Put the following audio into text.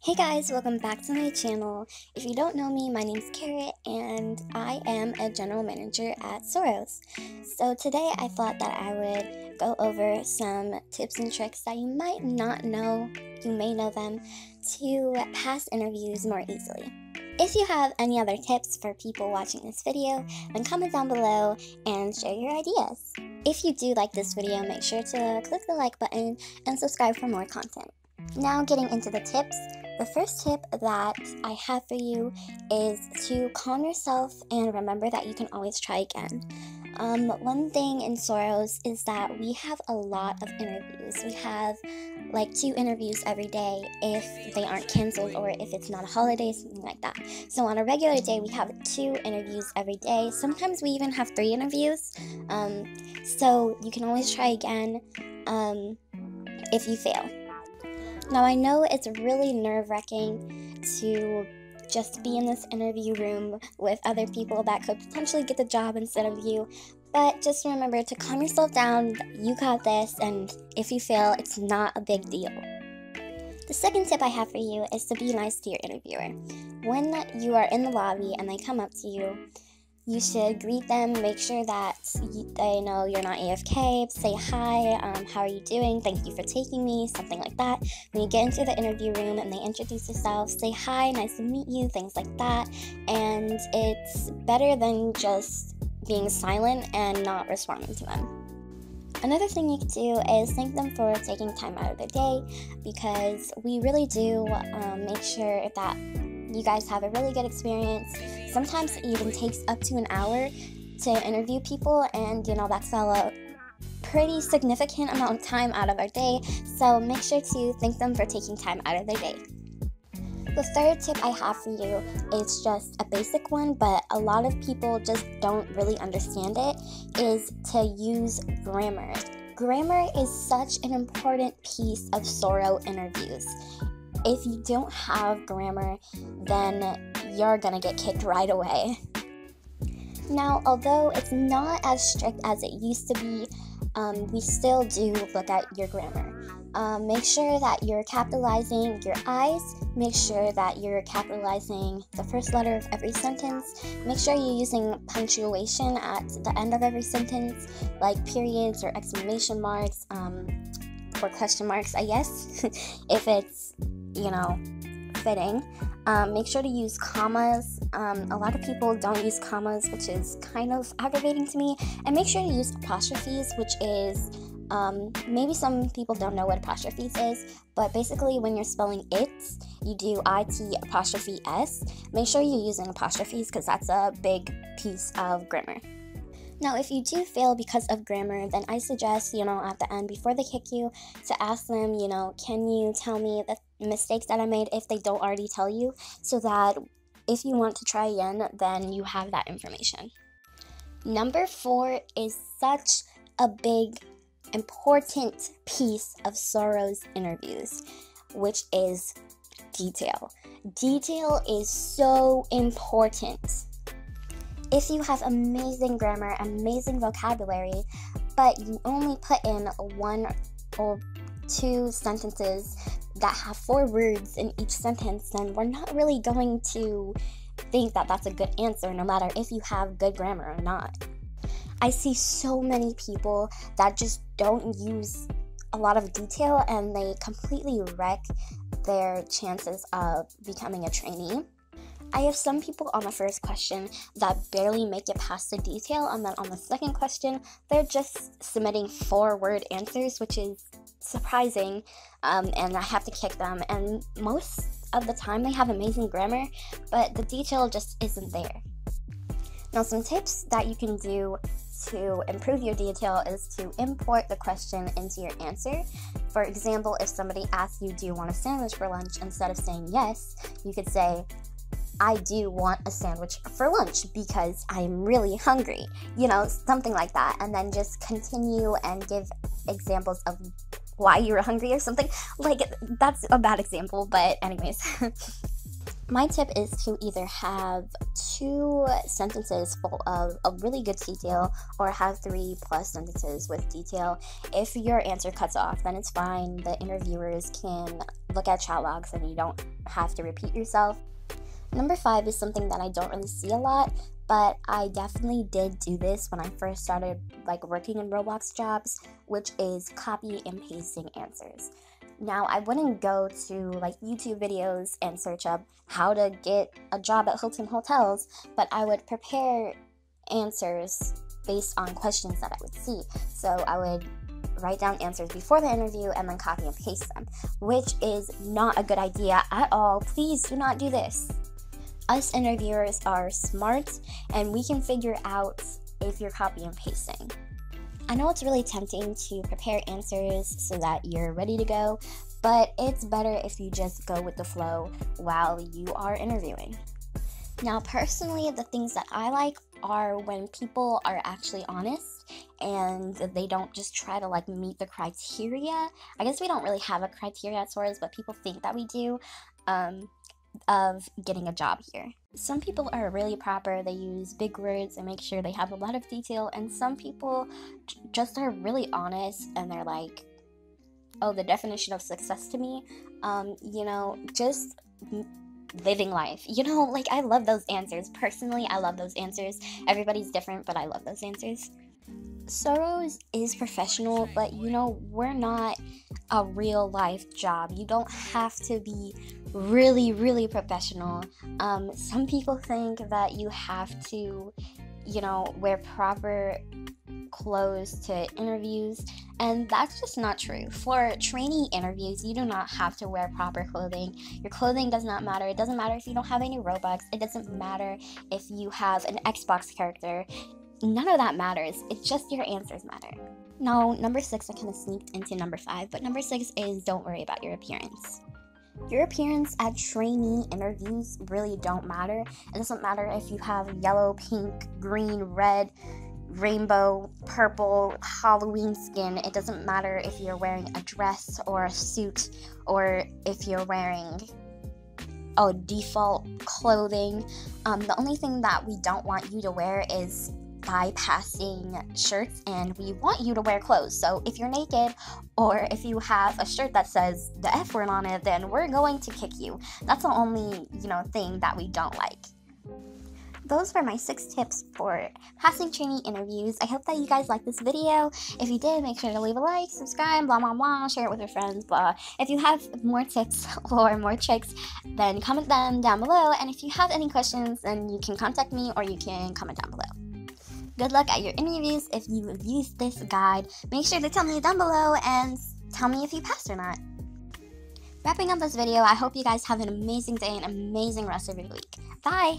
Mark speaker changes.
Speaker 1: Hey guys, welcome back to my channel. If you don't know me, my name's Carrot and I am a general manager at Soro's. So today I thought that I would go over some tips and tricks that you might not know, you may know them, to pass interviews more easily. If you have any other tips for people watching this video, then comment down below and share your ideas. If you do like this video, make sure to click the like button and subscribe for more content. Now getting into the tips, the first tip that I have for you is to calm yourself and remember that you can always try again. Um, one thing in Soro's is that we have a lot of interviews. We have like two interviews every day if they aren't canceled or if it's not a holiday, something like that. So on a regular day, we have two interviews every day. Sometimes we even have three interviews. Um, so you can always try again um, if you fail. Now, I know it's really nerve wracking to just be in this interview room with other people that could potentially get the job instead of you, but just remember to calm yourself down. You got this, and if you fail, it's not a big deal. The second tip I have for you is to be nice to your interviewer. When you are in the lobby and they come up to you, you should greet them, make sure that they know you're not AFK, say hi, um, how are you doing, thank you for taking me, something like that. When you get into the interview room and they introduce themselves, say hi, nice to meet you, things like that. And it's better than just being silent and not responding to them. Another thing you can do is thank them for taking time out of their day because we really do um, make sure that you guys have a really good experience. Sometimes it even takes up to an hour to interview people, and you know, that's a pretty significant amount of time out of our day. So make sure to thank them for taking time out of their day. The third tip I have for you is just a basic one, but a lot of people just don't really understand it, is to use grammar. Grammar is such an important piece of Soro interviews if you don't have grammar, then you're gonna get kicked right away. Now, although it's not as strict as it used to be, um, we still do look at your grammar. Um, make sure that you're capitalizing your I's. Make sure that you're capitalizing the first letter of every sentence. Make sure you're using punctuation at the end of every sentence, like periods or exclamation marks um, or question marks, I guess, if it's you know, fitting. Um, make sure to use commas. Um, a lot of people don't use commas, which is kind of aggravating to me. And make sure to use apostrophes, which is um, maybe some people don't know what apostrophes is, but basically when you're spelling it, you do it apostrophe s. Make sure you're using apostrophes because that's a big piece of grammar. Now, if you do fail because of grammar, then I suggest, you know, at the end, before they kick you, to ask them, you know, can you tell me the mistakes that I made if they don't already tell you, so that if you want to try again, then you have that information. Number four is such a big, important piece of Soro's interviews, which is detail. Detail is so important if you have amazing grammar, amazing vocabulary, but you only put in one or two sentences that have four words in each sentence, then we're not really going to think that that's a good answer, no matter if you have good grammar or not. I see so many people that just don't use a lot of detail and they completely wreck their chances of becoming a trainee. I have some people on the first question that barely make it past the detail, and then on the second question, they're just submitting four word answers, which is surprising, um, and I have to kick them. And most of the time, they have amazing grammar, but the detail just isn't there. Now, some tips that you can do to improve your detail is to import the question into your answer. For example, if somebody asks you, Do you want a sandwich for lunch? instead of saying yes, you could say, I do want a sandwich for lunch because I'm really hungry, you know, something like that. And then just continue and give examples of why you were hungry or something. Like, that's a bad example, but, anyways. My tip is to either have two sentences full of a really good detail or have three plus sentences with detail. If your answer cuts off, then it's fine. The interviewers can look at chat logs and you don't have to repeat yourself. Number five is something that I don't really see a lot, but I definitely did do this when I first started like working in Roblox jobs, which is copy and pasting answers. Now, I wouldn't go to like YouTube videos and search up how to get a job at Hilton Hotels, but I would prepare answers based on questions that I would see. So I would write down answers before the interview and then copy and paste them, which is not a good idea at all. Please do not do this. Us interviewers are smart and we can figure out if you're copy and pasting. I know it's really tempting to prepare answers so that you're ready to go, but it's better if you just go with the flow while you are interviewing. Now, personally, the things that I like are when people are actually honest and they don't just try to like meet the criteria. I guess we don't really have a criteria at Soro's, but people think that we do. Um, of getting a job here. Some people are really proper, they use big words and make sure they have a lot of detail, and some people just are really honest and they're like, oh, the definition of success to me, um, you know, just living life. You know, like I love those answers. Personally, I love those answers. Everybody's different, but I love those answers. Soro's is professional, but you know, we're not a real life job. You don't have to be really, really professional. Um, some people think that you have to, you know, wear proper clothes to interviews, and that's just not true. For trainee interviews, you do not have to wear proper clothing. Your clothing does not matter. It doesn't matter if you don't have any Robux. It doesn't matter if you have an Xbox character. None of that matters. It's just your answers matter. Now, number six, I kind of sneaked into number five, but number six is don't worry about your appearance. Your appearance at trainee interviews really don't matter. It doesn't matter if you have yellow, pink, green, red, rainbow, purple, Halloween skin. It doesn't matter if you're wearing a dress or a suit or if you're wearing oh default clothing. Um, the only thing that we don't want you to wear is bypassing shirts and we want you to wear clothes. So if you're naked or if you have a shirt that says the F word on it, then we're going to kick you. That's the only, you know, thing that we don't like those were my six tips for passing trainee interviews. I hope that you guys liked this video. If you did, make sure to leave a like, subscribe, blah, blah, blah, share it with your friends, blah. If you have more tips or more tricks, then comment them down below. And if you have any questions, then you can contact me or you can comment down below. Good luck at your interviews. If you used this guide, make sure to tell me down below and tell me if you passed or not. Wrapping up this video, I hope you guys have an amazing day and amazing rest of your week. Bye!